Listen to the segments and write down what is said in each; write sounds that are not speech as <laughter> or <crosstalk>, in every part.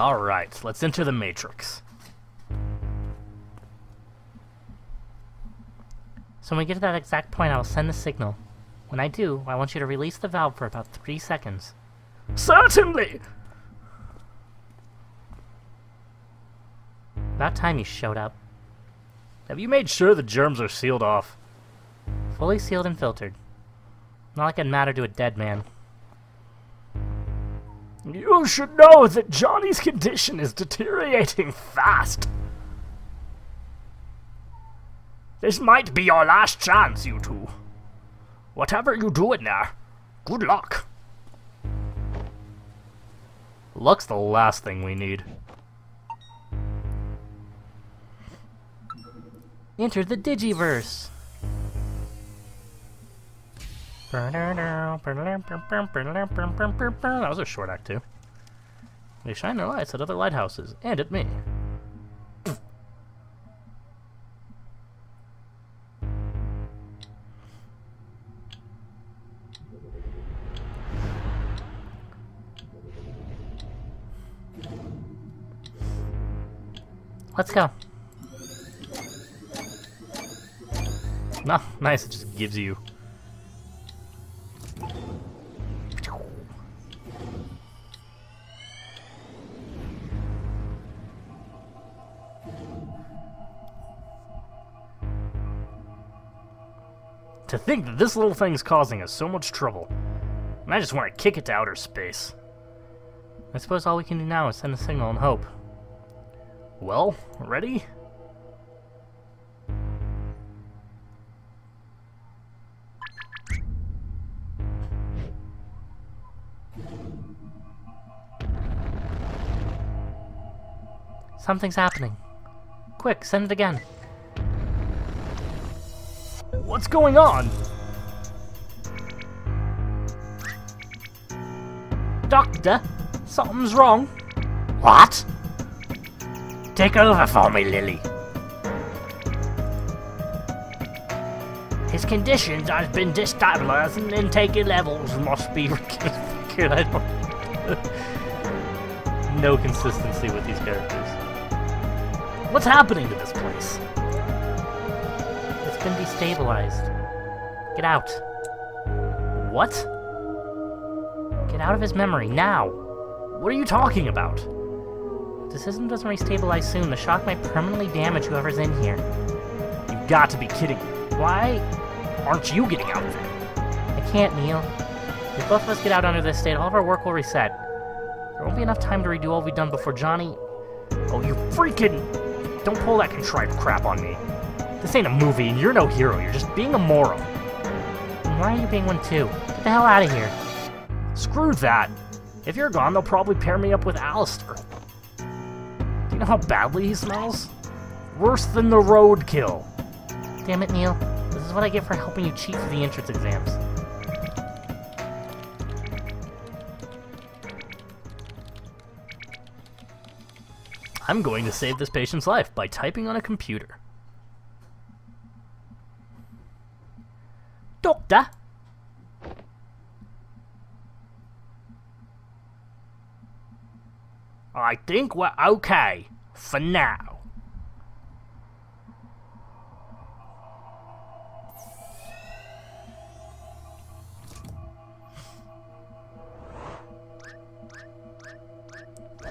Alright, let's enter the Matrix. So when we get to that exact point, I'll send the signal. When I do, I want you to release the valve for about three seconds. Certainly! About time you showed up. Have you made sure the germs are sealed off? Fully sealed and filtered. Not like it'd matter to a dead man. You should know that Johnny's condition is deteriorating fast. This might be your last chance, you two. Whatever you do in there, good luck. Luck's the last thing we need. Enter the Digiverse! That was a short act, too. They shine their lights at other lighthouses, and at me. Let's go. No, nice, it just gives you... think that this little thing's causing us so much trouble. And I just want to kick it to outer space. I suppose all we can do now is send a signal and hope. Well, ready? Something's happening. Quick, send it again. What's going on? Doctor, something's wrong. What? Take over for me, Lily. His conditions has been destabilized and intake levels must be <laughs> Good, no consistency with these characters. What's happening to this place? Been destabilized. Get out. What? Get out of his memory, now! What are you talking about? If the system doesn't restabilize soon, the shock might permanently damage whoever's in here. You've got to be kidding me. Why aren't you getting out of it? I can't, Neil. If both of us get out under this state, all of our work will reset. There won't be enough time to redo all we've done before Johnny... Oh, you freaking... Don't pull that contrived crap on me. This ain't a movie, and you're no hero. You're just being a moron. Why are you being one too? Get the hell out of here. Screw that. If you're gone, they'll probably pair me up with Alistair. Do you know how badly he smells? Worse than the roadkill. Damn it, Neil. This is what I get for helping you cheat for the entrance exams. I'm going to save this patient's life by typing on a computer. Doctor? I think we're okay for now.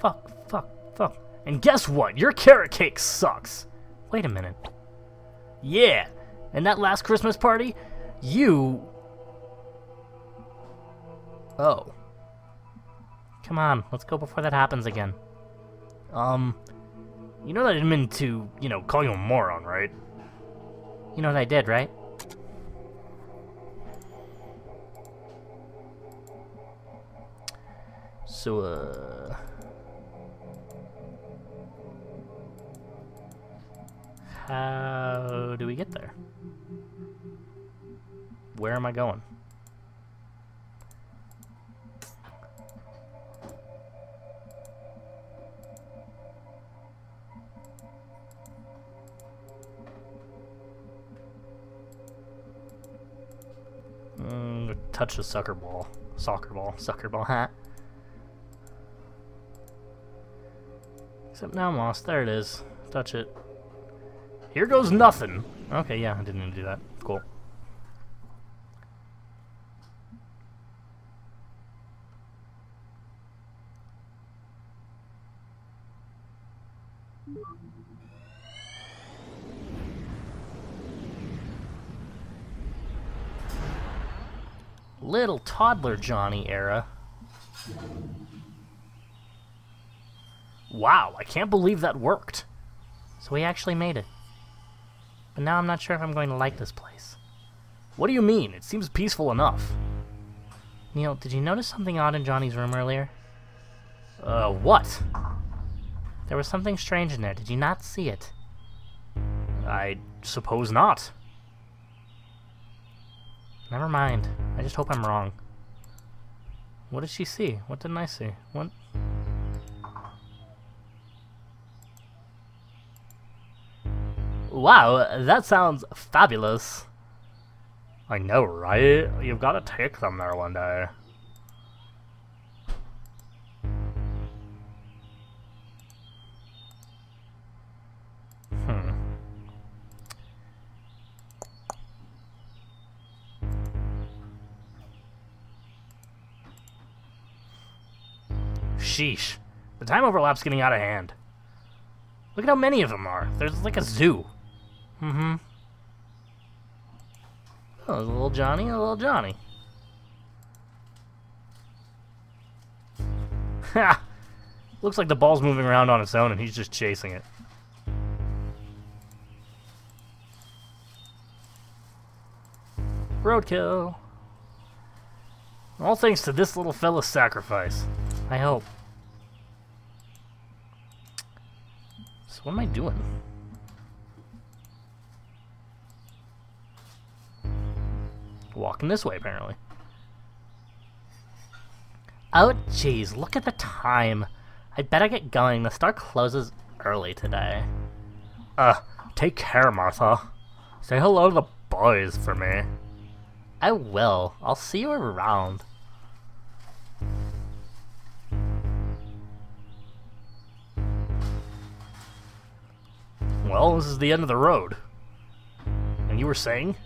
Fuck, fuck, fuck. And guess what? Your carrot cake sucks. Wait a minute. Yeah, and that last Christmas party, you... Oh. Come on, let's go before that happens again. Um, you know that I didn't mean to, you know, call you a moron, right? You know what I did, right? So, uh... How do we get there? Where am I going? Mm, touch the sucker ball. Soccer ball. Sucker ball. Hat. Except now I'm lost. There it is. Touch it. Here goes nothing. Okay, yeah, I didn't even do that. Cool. Little toddler Johnny era. Wow, I can't believe that worked. So we actually made it. But now I'm not sure if I'm going to like this place. What do you mean? It seems peaceful enough. Neil, did you notice something odd in Johnny's room earlier? Uh, what? There was something strange in there. Did you not see it? I suppose not. Never mind. I just hope I'm wrong. What did she see? What didn't I see? What? Wow, that sounds fabulous. I know, right? You've got to take them there one day. Sheesh. The time overlap's getting out of hand. Look at how many of them are. There's like a zoo. Mm-hmm. Oh, a little Johnny, a little Johnny. Ha! Looks like the ball's moving around on its own and he's just chasing it. Roadkill. All thanks to this little fella's sacrifice. I hope. What am I doing? Walking this way, apparently. Oh, jeez, look at the time. I'd better get going. The store closes early today. Uh, take care, Martha. Say hello to the boys for me. I will. I'll see you around. Well, this is the end of the road. And you were saying?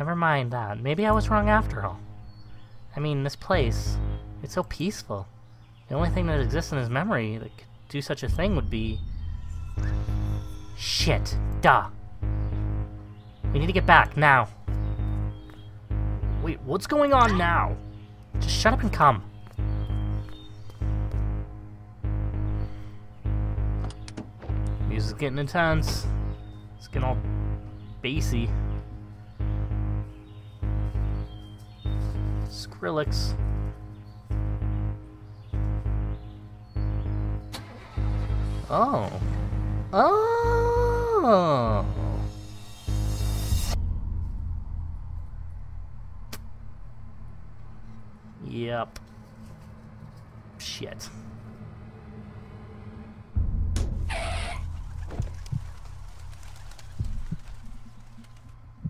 Never mind that. Maybe I was wrong after all. I mean, this place, it's so peaceful. The only thing that exists in his memory that could do such a thing would be... Shit. Duh. We need to get back, now. Wait, what's going on now? Just shut up and come. Music's getting intense. It's getting all bassy. Skrillex. Oh. Oh. Yep. Shit.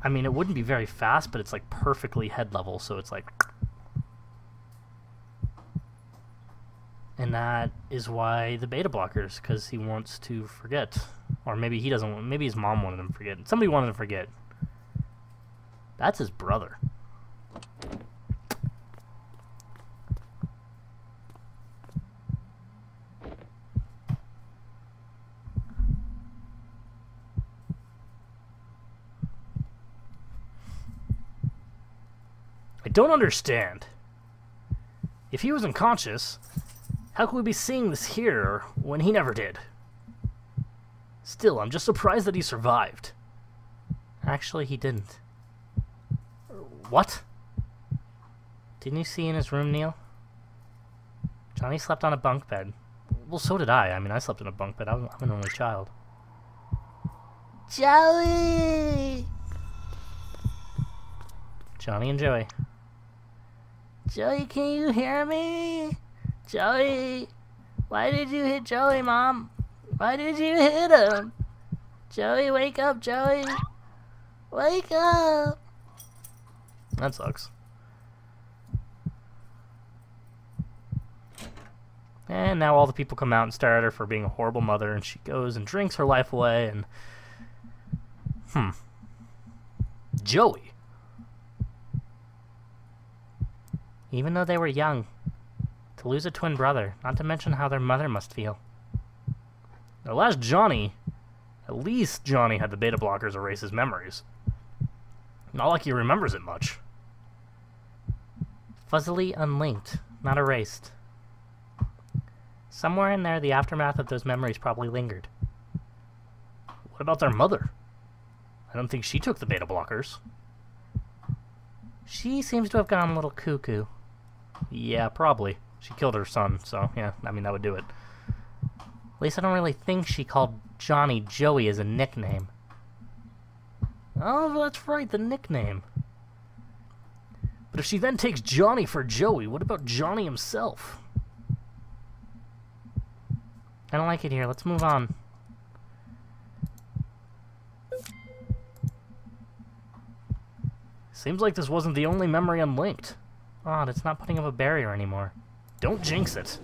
I mean, it wouldn't be very fast, but it's like perfectly head level, so it's like... And that is why the beta blockers, because he wants to forget. Or maybe he doesn't maybe his mom wanted him to forget. Somebody wanted him to forget. That's his brother. I don't understand. If he was unconscious, how could we be seeing this here when he never did? Still, I'm just surprised that he survived. Actually, he didn't. What? Didn't you see in his room, Neil? Johnny slept on a bunk bed. Well, so did I. I mean, I slept in a bunk bed. I'm, I'm an only child. Joey! Johnny and Joey. Joey, can you hear me? Joey! Why did you hit Joey, Mom? Why did you hit him? Joey, wake up, Joey! Wake up! That sucks. And now all the people come out and stare at her for being a horrible mother, and she goes and drinks her life away, and. Hmm. Joey. Even though they were young, to lose a twin brother, not to mention how their mother must feel. At last, Johnny. At least Johnny had the beta blockers erase his memories. Not like he remembers it much. Fuzzily unlinked, not erased. Somewhere in there, the aftermath of those memories probably lingered. What about their mother? I don't think she took the beta blockers. She seems to have gone a little cuckoo. Yeah, probably. She killed her son, so yeah, I mean, that would do it. At least I don't really think she called Johnny Joey as a nickname. Oh, that's right, the nickname. But if she then takes Johnny for Joey, what about Johnny himself? I don't like it here. Let's move on. Seems like this wasn't the only memory unlinked. Ah, oh, that's not putting up a barrier anymore. Don't jinx it!